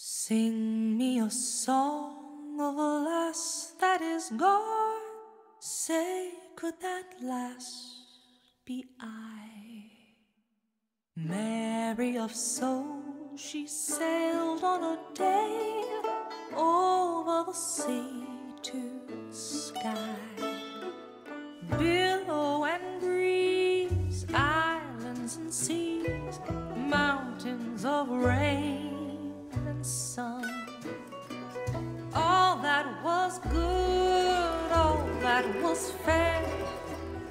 Sing me a song of a lass that is gone. Say, could that lass be I? Merry of soul, she sailed on a day over the sea to Skye. Billow and breeze, islands and seas, mountains of rain was good, all that was fair,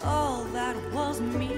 all that was me.